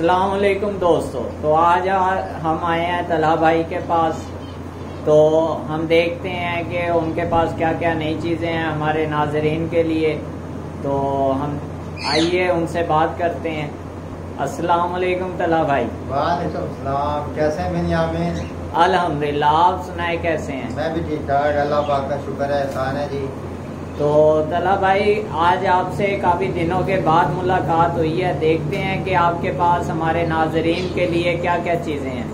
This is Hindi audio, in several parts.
अलकुम दोस्तों। तो आज हम आए हैं तला भाई के पास। तो हम देखते हैं कि उनके पास क्या क्या नई चीज़ें हैं हमारे नाजरीन के लिए। तो हम आइए उनसे बात करते हैं। अस्सलाम वालेकुम तला भाई। वालेकुम सलाम। कैसे हैं बिन अल्हम्दुलिल्लाह आप सुनाए कैसे हैं? मैं भी ठीक ठाक अल्लाह पाक का शुक्र है एहसान है जी। तो तला भाई, आज आपसे काफ़ी दिनों के बाद मुलाकात हुई है। देखते हैं कि आपके पास हमारे नाजरीन के लिए क्या क्या चीज़ें हैं।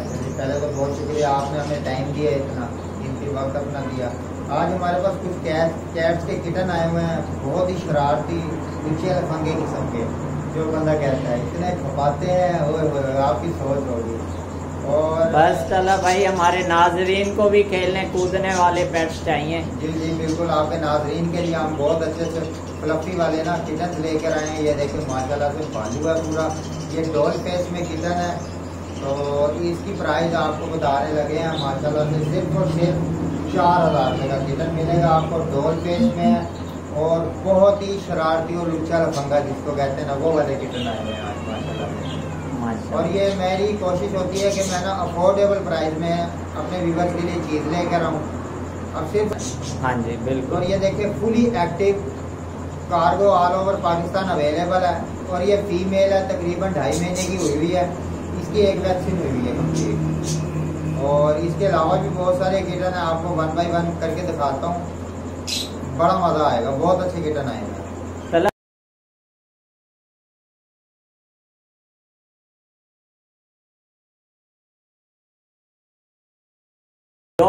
अच्छा पहले तो बहुत शुक्रिया, आपने हमें टाइम दिया इतना कीमती वक्त अपना दिया। आज हमारे पास कुछ कैट कैट्स के किटन आए हुए हैं, बहुत ही शरारती, ऊँचे लफंगे किस्म के, जो बंदा कहता है, इतने खपाते हैं और आपकी सोच होगी और बस चला भाई हमारे नाजरीन को भी खेलने कूदने वाले पेट्स चाहिए। जी जी बिल्कुल आपके नाजरीन के लिए हम बहुत अच्छे अच्छे फ्लफी वाले ना किचन लेकर आए हैं। ये देखिए माशाल्लाह से बालू है पूरा। ये डॉल फेस में किचन है। तो इसकी प्राइस आपको बताने लगे हैं माशाल्लाह से सिर्फ़ और सिर्फ़ चार हज़ार रुपये का किचन मिलेगा आपको डॉल फेस में। और बहुत ही शरारती और लुचा लफंगा जिसको कहते हैं ना वो वाले किचन आए हुए हैं आज माशाल्लाह और ये मेरी कोशिश होती है कि मैं ना अफोर्डेबल प्राइस में अपने व्यूवर्स के लिए चीज़ लेकर आऊँ। अब सिर्फ़ हाँ जी बिल्कुल। और ये देखिए fully active cargo all over Pakistan available है। और ये फीमेल है तकरीबन ढाई महीने की हुई हुई है। इसकी एक वैक्सीन हुई हुई है कंप्लीट और इसके अलावा भी बहुत सारे किटन हैं आपको वन बाई वन करके दिखाता हूँ। बड़ा मज़ा आएगा बहुत अच्छे किटन आएँगे।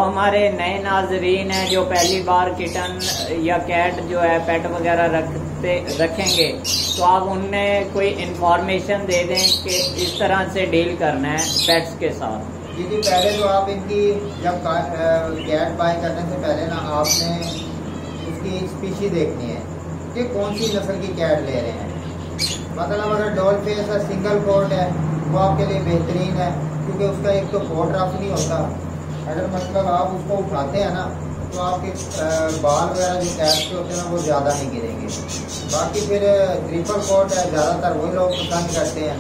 हमारे नए नाजरीन हैं जो पहली बार किटन या कैट जो है, पेट वगैरह रखते, रखेंगे तो आप उनमें कोई इंफॉर्मेशन दे दें कि इस तरह से डील करना है पेट्स के साथ। जी जी पहले तो आप इनकी जब कैट बाय करने से पहले ना आपने उसकी स्पीशी देखनी है कि कौन सी नस्ल की कैट ले रहे हैं। मतलब अगर डॉल है सिंगल कोट है, वो आपके लिए बेहतरीन है, क्योंकि उसका एक तो कोट रफ नहीं होता। अगर मतलब आप उसको उठाते हैं ना तो आपके बाल वगैरह जो कैप के होते हैं ना, वो ज़्यादा नहीं गिरेंगे। बाकी फिर ट्रिपल कोट है, ज़्यादातर वही लोग पसंद करते हैं।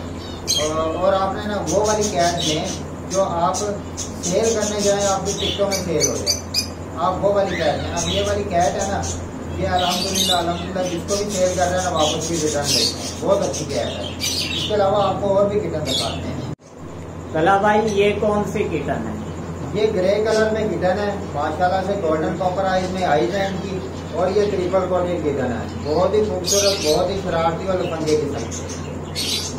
और आपने ना वो वाली कैट लें, जो आप सेल करने जाएँ, आपकी टिकटों में सेल हो जाए। आप वो वाली कैट लें। अब ये वाली कैट है ना, ये अलहमदिल्ला अलहमदिल्ला जिसको भी सेल कर रहे हैं ना वापस भी रिटर्न देते हैं। बहुत अच्छी कैट है। इसके अलावा आपको और भी किटन दिखाते हैं। कला भाई ये कौन सी किटन है? ये ग्रे कलर में किटन है। माशाल्लाह से गोल्डन कॉपर आइज़ में आइज़ है इनकी और ये ट्रिपल कोटेड किटन है। बहुत ही खूबसूरत, बहुत ही शरारती वाले पंजे किस्म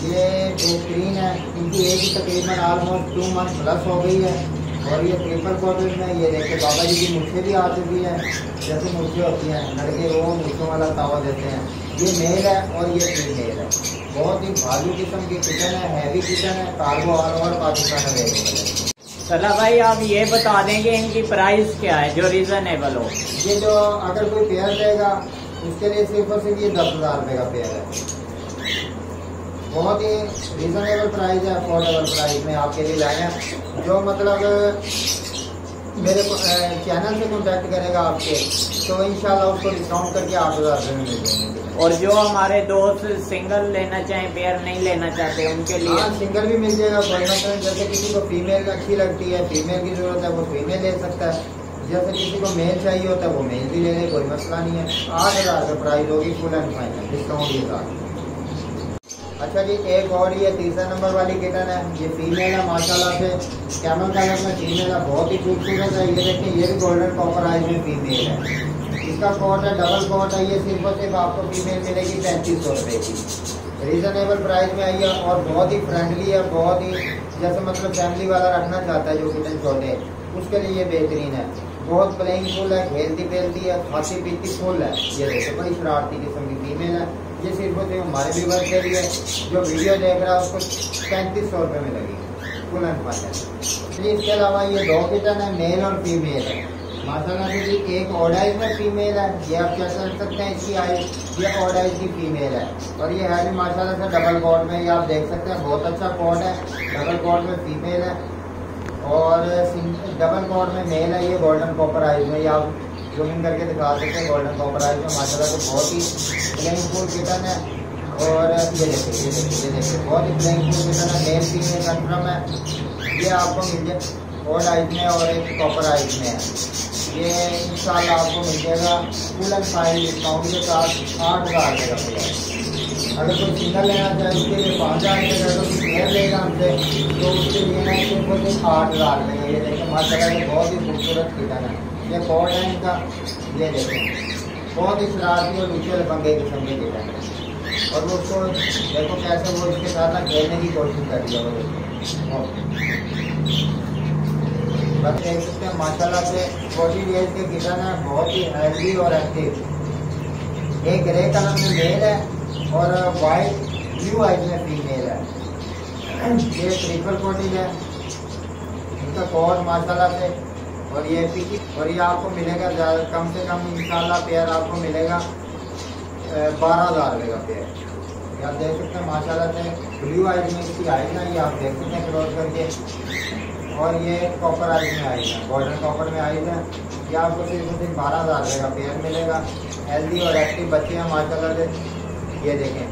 ये बेहतरीन है, इनकी एज तकरीबन ऑलमोस्ट टू मंथ प्लस हो गई है। और ये ट्रिपल कोटेड में, ये देखिए बाबा जी की मुझसे भी आ चुकी है। जैसे मुझे होती हैं, लड़के वो मुझों वाला तावा देते हैं। ये मेल है और ये फीमेल है। बहुत ही भालू किस्म की किचन है हैवी किचन है ऑल ओवर पाकिस्तान अवेलेबल है। सला भाई, आप ये बता देंगे इनकी प्राइस क्या है, जो रीजनेबल हो। ये जो अगर कोई पेयर लेगा उसके लिए सिर्फ़ और सिर्फ़ ये दस हज़ार रुपये का पेयर है। बहुत ही रीजनेबल प्राइस है अफोर्डेबल प्राइस में आपके लिए लाए हैं जो मतलब मेरे को चैनल से कॉन्टैक्ट करेगा आपके तो इंशाल्लाह उसको डिस्काउंट करके आठ हज़ार रुपये में मिल और जो हमारे दोस्त सिंगल लेना चाहें पेयर नहीं लेना चाहते उनके लिए। हाँ सिंगल भी मिल जाएगा कोई मतलब जैसे किसी को फीमेल अच्छी लगती है फीमेल की ज़रूरत है वो फीमेल ले सकता है। जैसे किसी को मेल चाहिए होता है वो मेल भी ले ले कोई मसला नहीं है। आठ हज़ार का प्राइस होगी फुल एंड फाइनल डिस्काउंट के साथ। अच्छा जी, एक और ये तीसरा नंबर वाली किटन है ये फीमेल है, माशाल्लाह से। कैमल कलर में फीमेल है, बहुत ही खूबसूरत है। ये देखिए, ये भी गोल्डन कॉपर आइज़ में फीमेल है। इसका कोट है डबल कोट है, ये सिर्फ़ और सिर्फ़ आपको फीमेल मिलेगी पैंतीस सौ रुपये की। रीजनेबल प्राइस में आई है और बहुत ही फ्रेंडली है, बहुत ही जैसे मतलब फैमिली वाला रखना चाहता है जो किचन छोटे उसके लिए ये बेहतरीन है। बहुत प्लेइंग फुल है खेलती खेलती है खाती पीती फुल है। ये देखो बड़ी शरारती किस्म की फीमेल है। ये सिर्फ़ सिर्फ़ हमारे व्यूवर के लिए जो वीडियो देख रहा है, उसको पैंतीस सौ रुपये में लगेगी फुल एंड फाइनल इसके अलावा ये दो किचन है मेल और फीमेल है। से जी, एक ओडाइज में फीमेल है, ये आप क्या कर सकते हैं इसकी आई ये ओडाइज की फीमेल है। और ये है भी माशाल्लाह से डबल कोड में, ये आप देख सकते हैं, बहुत अच्छा कोड है डबल कोड में फीमेल है। और डबल कोड में मेल है, ये गोल्डन कॉपर आइज़ में, ये आप जूमिंग करके दिखा सकते हैं। गोल्डन कॉपर आइज़ में माशाल्लाह से बहुत ही प्लेन फुल किटन है। और ये देखिए ये देखिए ये देखिए बहुत ही ब्लैंक की तरह मेल फीमेल कंफर्म है ये आपको मिल जाए ओल्ड आइज़ में और एक कॉपर आइज़ में है। ये इंशाल्लाह आपको मिल जाएगा। फुल एंड फ़ाइल डिस्काउंट के साथ आठ हज़ार रुपये का प्लेयर अगर कोई सिंगल लेना चाहे, उसके लिए पाँच हज़ार रुपये का तो प्लेयर लेगा हमसे। तो उसके लिए ना सिर्फ़ आठ हज़ार रुपये ये देखें माशा बहुत ही खूबसूरत किटन है। ये कॉड है इनका। ये देखें, बहुत ही शरारती और ऊँचे पंगे किस्म के किटन है और वो उसको देखो कैसे वो इसके साथ ना खेलने की कोशिश कर रही है वो बस देख सकते हैं, माशाल्लाह से फोर्टी डेज़ के किचन है, बहुत ही हेल्दी और एक्टिव एक ग्रे कलर में मेल है और वाइट ब्लू आइज़ में फीमेल है। ये ट्रिपल कोटिंग है। इनका कॉस्ट माशाल्लाह से और ये पीकी और ये आपको मिलेगा कम से कम इंशाल्लाह पेयर आपको मिलेगा बारह हज़ार रुपये का पेयर आप देख सकते हैं, माशाल्लाह से ब्लू आइज़ में इसकी आइज़ ना, ये आप देख सकते हैं क्रॉस करके। और ये कॉपर आइज़ में आई है गोल्डन कॉपर में आई है। ये आपको सिर्फ़ सिर्फ़ बारह हज़ार रुपये का पेयर मिलेगा। हेल्दी और एक्टिव बच्चे हैं, माशाल्लाह से। ये देखें,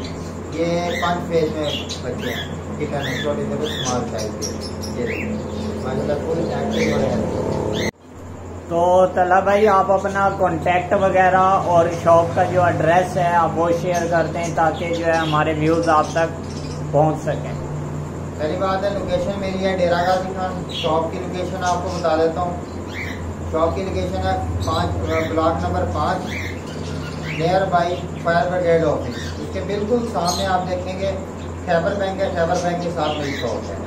ये पाँच फ़ेज़ में बच्चे हैं। किटन छोटे छोटे स्मॉल साइज़ के। ये देखें, माशाल्लाह पूरे एक्टिव और तो तला भाई, आप अपना कॉन्टैक्ट वगैरह और शॉप का जो एड्रेस है, आप वो शेयर कर दें ताकि जो है हमारे व्यूज़ आप तक पहुँच सकें। पहली बात है लोकेशन मेरी है डेरा गाजी खान शॉप की लोकेशन आपको बता देता हूँ। शॉप की लोकेशन है पाँच ब्लॉक नंबर पाँच near by fire brigade office इसके बिल्कुल सामने आप देखेंगे खैबर बैंक है खैबर बैंक के साथ मेरी शॉप है।